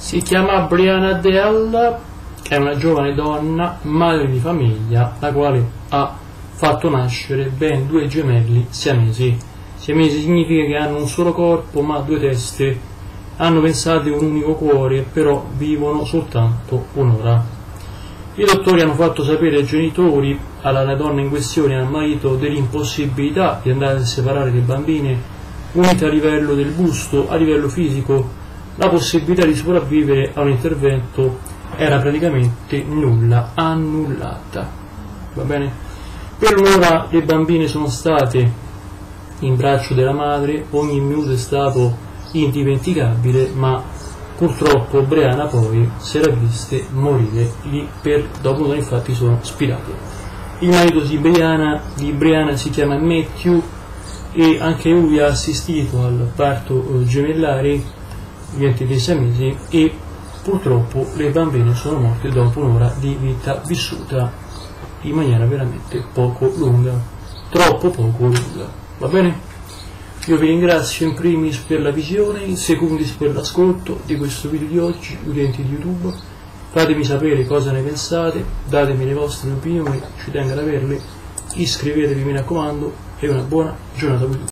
Si chiama Brianna Dell, è una giovane donna, madre di famiglia, la quale ha fatto nascere ben due gemelli siamesi. Siamesi significa che hanno un solo corpo ma due teste, hanno pensato un unico cuore, però vivono soltanto un'ora. I dottori hanno fatto sapere ai genitori, alla donna in questione e al marito, dell'impossibilità di andare a separare le bambine, unite a livello del busto, a livello fisico, la possibilità di sopravvivere a un intervento era praticamente nulla, annullata. Va bene? Per un'ora le bambine sono state in braccio della madre, ogni minuto è stato indimenticabile, ma Purtroppo Brianna poi si era viste morire lì per dopo un'ora infatti sono spirate. Il marito di Brianna, di Brianna si chiama Matthew e anche lui ha assistito al parto eh, gemellare durante dei sei mesi e purtroppo le bambine sono morte dopo un'ora di vita vissuta in maniera veramente poco lunga, troppo poco lunga. Va bene? Io vi ringrazio in primis per la visione, in secundis per l'ascolto di questo video di oggi, utenti di YouTube. Fatemi sapere cosa ne pensate, datemi le vostre opinioni, ci tengo ad averle, iscrivetevi mi raccomando e una buona giornata a tutti.